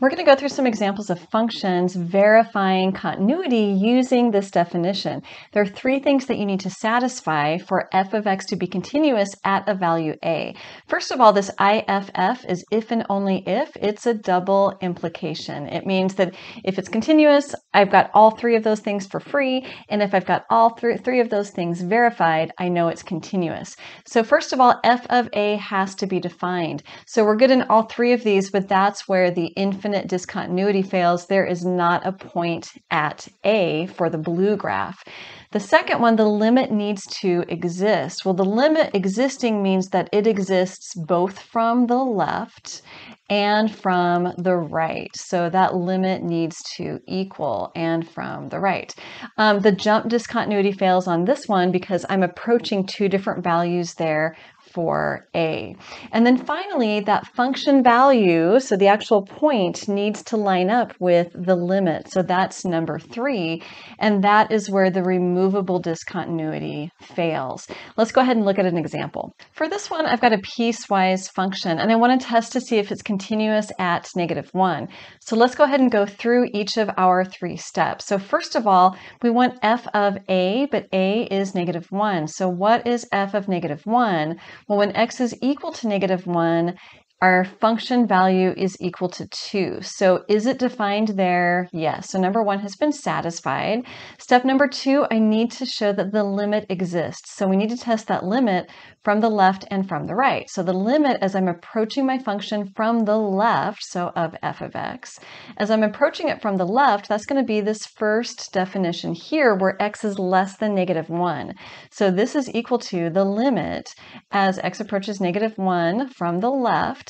We're going to go through some examples of functions verifying continuity using this definition. There are three things that you need to satisfy for f of x to be continuous at a value a. First of all, this IFF is if and only if. It's a double implication. It means that if it's continuous, I've got all three of those things for free, and if I've got all th three of those things verified, I know it's continuous. So first of all, f of a has to be defined. So we're good in all three of these, but that's where the infinite infinite discontinuity fails, there is not a point at A for the blue graph. The second one, the limit needs to exist. Well, the limit existing means that it exists both from the left and from the right. So that limit needs to equal and from the right. Um, the jump discontinuity fails on this one because I'm approaching two different values there for a. And then finally, that function value, so the actual point, needs to line up with the limit. So that's number three, and that is where the removable discontinuity fails. Let's go ahead and look at an example. For this one, I've got a piecewise function, and I want to test to see if it's continuous at negative one. So let's go ahead and go through each of our three steps. So first of all, we want f of a, but a is negative one. So what is f of negative one? Well, when x is equal to negative 1, our function value is equal to 2. So is it defined there? Yes. So number one has been satisfied. Step number two, I need to show that the limit exists. So we need to test that limit from the left and from the right. So the limit as I'm approaching my function from the left, so of f of x, as I'm approaching it from the left, that's going to be this first definition here where x is less than negative 1. So this is equal to the limit as x approaches negative 1 from the left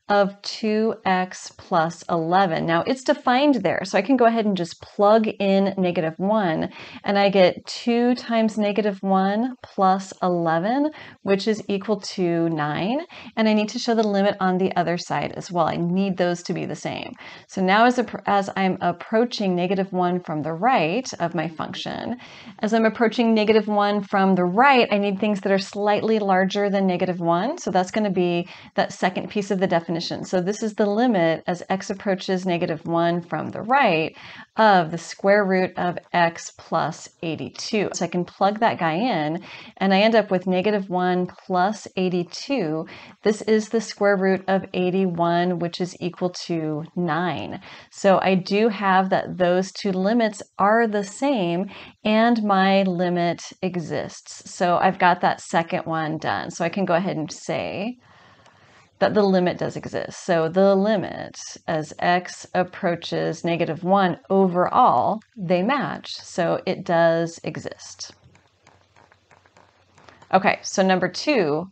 of 2x plus 11. Now it's defined there, so I can go ahead and just plug in negative 1, and I get 2 times negative 1 plus 11, which is equal to 9, and I need to show the limit on the other side as well. I need those to be the same. So now as, a, as I'm approaching negative 1 from the right of my function, as I'm approaching negative 1 from the right, I need things that are slightly larger than negative 1, so that's going to be that second piece of the definition definition. So this is the limit as x approaches negative 1 from the right of the square root of x plus 82. So I can plug that guy in and I end up with negative 1 plus 82. This is the square root of 81, which is equal to 9. So I do have that those two limits are the same and my limit exists. So I've got that second one done. So I can go ahead and say, that the limit does exist. So the limit as x approaches negative 1 overall, they match. So it does exist. Okay, so number two,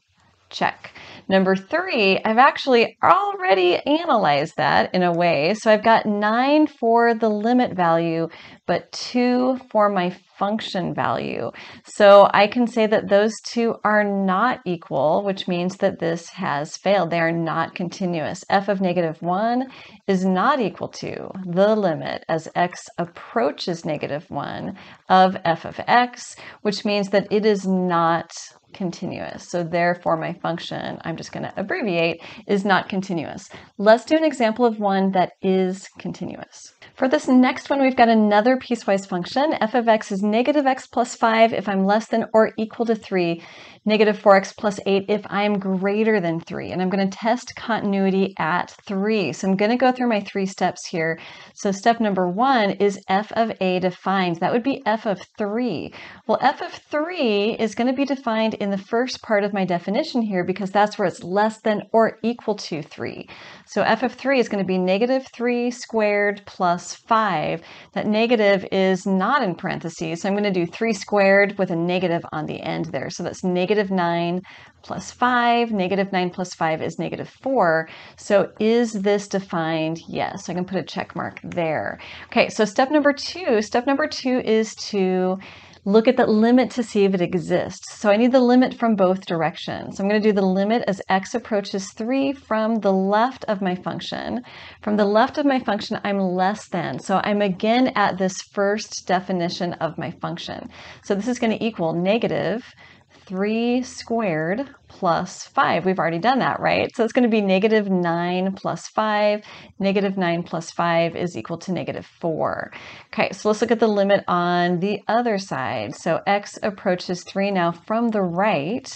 check. Number three, I've actually already analyzed that in a way. So I've got nine for the limit value, but two for my function value. So I can say that those two are not equal, which means that this has failed. They are not continuous. f of negative one is not equal to the limit as x approaches negative one of f of x, which means that it is not continuous. So therefore my function, I'm just going to abbreviate, is not continuous. Let's do an example of one that is continuous. For this next one, we've got another piecewise function. f of x is negative x plus 5 if I'm less than or equal to 3, negative 4x plus 8 if I'm greater than 3. And I'm going to test continuity at 3. So I'm going to go through my three steps here. So step number one is f of a defined. That would be f of 3. Well, f of 3 is going to be defined in the first part of my definition here because that's where it's less than or equal to 3. So f of 3 is going to be negative 3 squared plus 5. That negative is not in parentheses, so I'm going to do 3 squared with a negative on the end there. So that's negative 9 plus 5. Negative 9 plus 5 is negative 4. So is this defined? Yes. I can put a check mark there. Okay, so step number 2. Step number 2 is to look at the limit to see if it exists. So I need the limit from both directions. So I'm going to do the limit as x approaches 3 from the left of my function. From the left of my function, I'm less than. So I'm again at this first definition of my function. So this is going to equal negative 3 squared plus 5. We've already done that, right? So it's going to be negative 9 plus 5. Negative 9 plus 5 is equal to negative 4. Okay, so let's look at the limit on the other side. So x approaches 3 now from the right.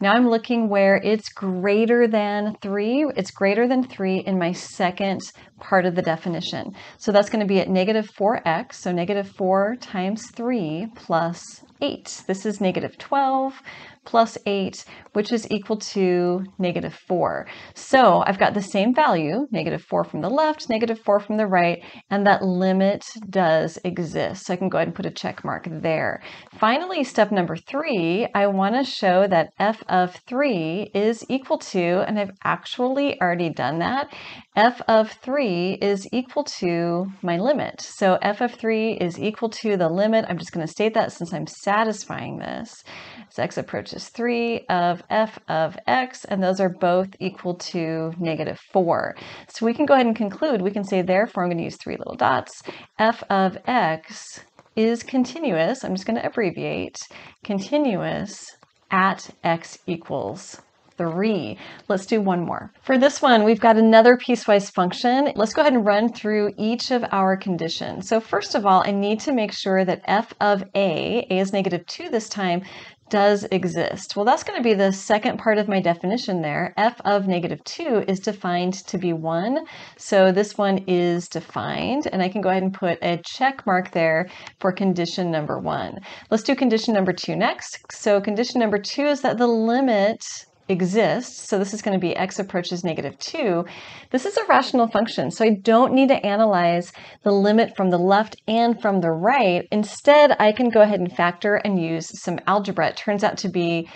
Now I'm looking where it's greater than 3. It's greater than 3 in my second part of the definition. So that's going to be at negative 4x, so negative 4 times 3 plus 8. This is negative 12 plus 8, which is equal to negative 4. So I've got the same value, negative 4 from the left, negative 4 from the right, and that limit does exist. So I can go ahead and put a check mark there. Finally, step number 3, I want to show that f of 3 is equal to, and I've actually already done that, f of 3 is equal to my limit. So f of 3 is equal to the limit. I'm just going to state that since I'm satisfying this. As x approaches 3 of f of x, and those are both equal to negative 4. So we can go ahead and conclude. We can say, therefore, I'm going to use three little dots. f of x is continuous. I'm just going to abbreviate. Continuous at x equals three. Let's do one more. For this one, we've got another piecewise function. Let's go ahead and run through each of our conditions. So first of all, I need to make sure that f of a, a is negative 2 this time, does exist. Well, that's going to be the second part of my definition there. f of negative 2 is defined to be 1. So this one is defined, and I can go ahead and put a check mark there for condition number 1. Let's do condition number 2 next. So condition number 2 is that the limit exists, so this is going to be x approaches negative 2, this is a rational function, so I don't need to analyze the limit from the left and from the right. Instead, I can go ahead and factor and use some algebra. It turns out to be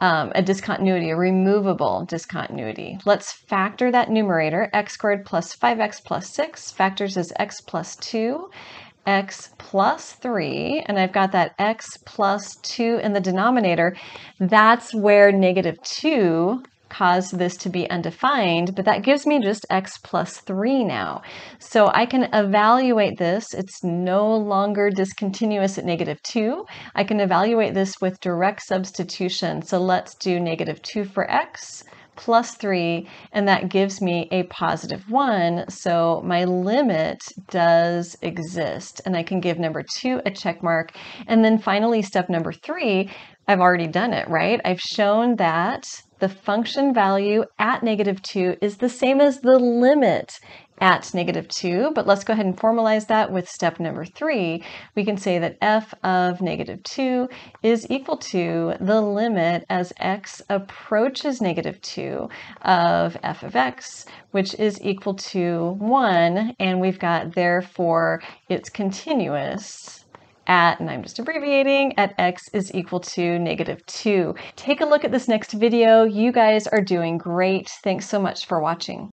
um, a discontinuity, a removable discontinuity. Let's factor that numerator, x squared plus 5x plus 6, factors as x plus 2, x plus 3, and I've got that x plus 2 in the denominator, that's where negative 2 caused this to be undefined, but that gives me just x plus 3 now. So I can evaluate this. It's no longer discontinuous at negative 2. I can evaluate this with direct substitution. So let's do negative 2 for x plus 3, and that gives me a positive 1. So my limit does exist, and I can give number 2 a check mark. And then finally, step number 3, I've already done it, right? I've shown that the function value at negative 2 is the same as the limit at negative 2, but let's go ahead and formalize that with step number 3. We can say that f of negative 2 is equal to the limit as x approaches negative 2 of f of x, which is equal to 1, and we've got therefore it's continuous at, and I'm just abbreviating, at x is equal to negative 2. Take a look at this next video. You guys are doing great. Thanks so much for watching.